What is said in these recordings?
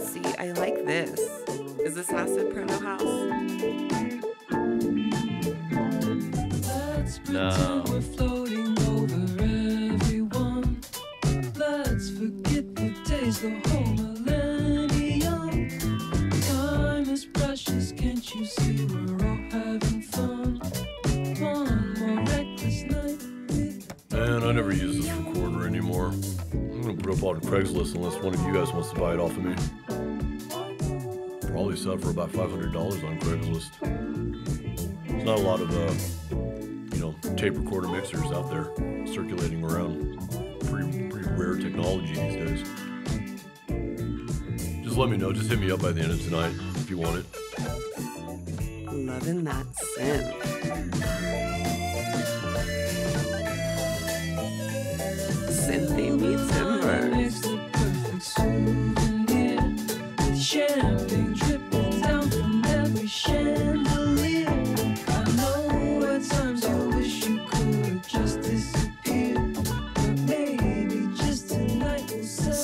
See, I like this. Is this Acid Proto House? No. We're floating over everyone. Let's forget the days, the whole I never use this recorder anymore. I'm gonna put it up on Craigslist unless one of you guys wants to buy it off of me. Probably sell for about $500 on Craigslist. There's not a lot of, uh, you know, tape recorder mixers out there circulating around. Pretty, pretty rare technology these days. Just let me know. Just hit me up by the end of tonight if you want it. Loving that synth.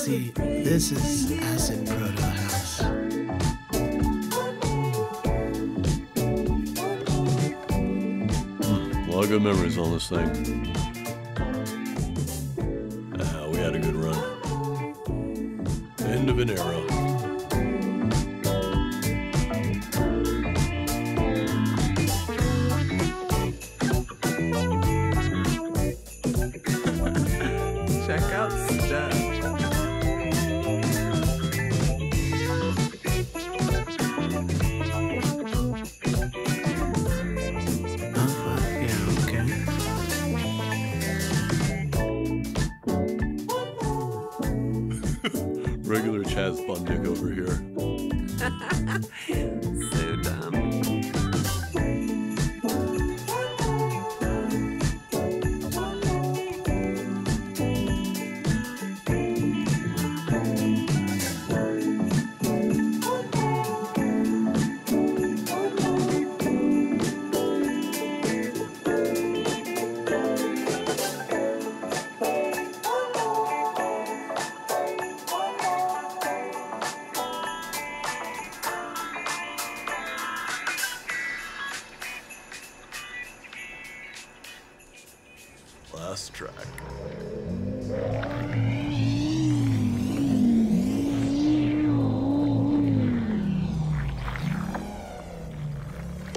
See, celebrate this is the year. Acid Proto House. A lot of good memories on this thing. Ah, we had a good run. End of an era. Regular Chaz Bundick over here. Last track.